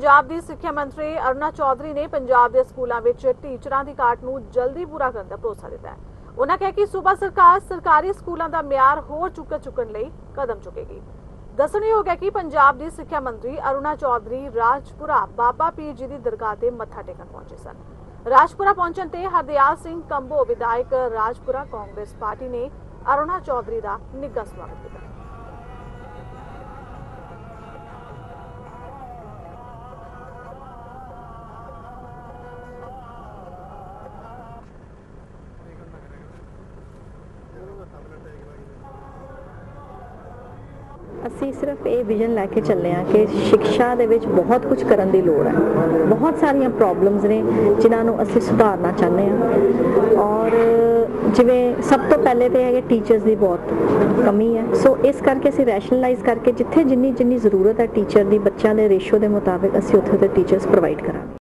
ਪੰਜਾਬ ਦੀ ਸਿੱਖਿਆ ਮੰਤਰੀ ਅਰੁਣਾ ਚੌਧਰੀ ਨੇ ਪੰਜਾਬ ਦੇ ਸਕੂਲਾਂ ਵਿੱਚ ਟੀਚਰਾਂ ਦੀ ਘਾਟ ਨੂੰ ਜਲਦੀ ਪੂਰਾ ਕਰਨ ਦਾ ਭਰੋਸਾ ਦਿੱਤਾ ਹੈ। ਉਹਨਾਂ ਕਿਹਾ ਕਿ ਸੂਬਾ ਸਰਕਾਰ ਸਰਕਾਰੀ ਸਕੂਲਾਂ ਦਾ ਮਿਆਰ ਹੋਰ ਚੁੱਕ ਚੁੱਕਣ ਲਈ ਕਦਮ ਚੁੱਕੇਗੀ। ਦੱਸਣਯੋਗ ਹੈ ਕਿ ਪੰਜਾਬ ਦੀ ਸਿੱਖਿਆ ਮੰਤਰੀ ਅਰੁਣਾ ਚੌਧਰੀ ਰਾਜਪੁਰਾ ਬਾਬਾ ਪੀਰ ਜੀ ਦੀ ਦਰਗਾਹ ਤੇ ਮੱਥਾ ਟੇਕਣ ਪਹੁੰਚੇ ਸਨ। ਰਾਜਪੁਰਾ ਪਹੁੰਚਣ ਤੇ ਹਰਦਿਆਲ ਸਿੰਘ ਕੰਬੋ ਵਿਧਾਇਕ ਰਾਜਪੁਰਾ ਕਾਂਗਰਸ ਪਾਰਟੀ ਨੇ ਅਰੁਣਾ ਚੌਧਰੀ ਦਾ ਨਿੱਘਾ ਸਵਾਗਤ ਕੀਤਾ। ਅਸੀਂ ਸਿਰਫ ਇਹ ਵਿਜ਼ਨ ਲੈ ਕੇ ਚੱਲੇ ਆ ਕਿ ਸਿੱਖਿਆ ਦੇ ਵਿੱਚ ਬਹੁਤ ਕੁਝ ਕਰਨ ਦੀ ਲੋੜ ਹੈ। ਬਹੁਤ ਸਾਰੀਆਂ ਪ੍ਰੋਬਲਮਸ ਨੇ ਜਿਨ੍ਹਾਂ ਨੂੰ ਅਸੀਂ ਸੁਧਾਰਨਾ ਚਾਹੁੰਦੇ ਆ ਔਰ ਜਿਵੇਂ ਸਭ ਤੋਂ ਪਹਿਲੇ ਤੇ ਹੈ ਟੀਚਰਸ ਦੀ ਬਹੁਤ ਕਮੀ ਹੈ। ਸੋ ਇਸ ਕਰਕੇ ਅਸੀਂ ਰੈਸ਼ਨਲਾਈਜ਼ ਕਰਕੇ ਜਿੱਥੇ ਜਿੰਨੀ ਜਿੰਨੀ ਜ਼ਰੂਰਤ ਹੈ ਟੀਚਰ ਦੀ, ਬੱਚਿਆਂ ਦੇ ਰੇਸ਼ੋ ਦੇ ਮੁਤਾਬਿਕ ਅਸੀਂ ਉੱਥੇ ਤੇ ਟੀਚਰਸ ਪ੍ਰੋਵਾਈਡ ਕਰਾਂਗੇ।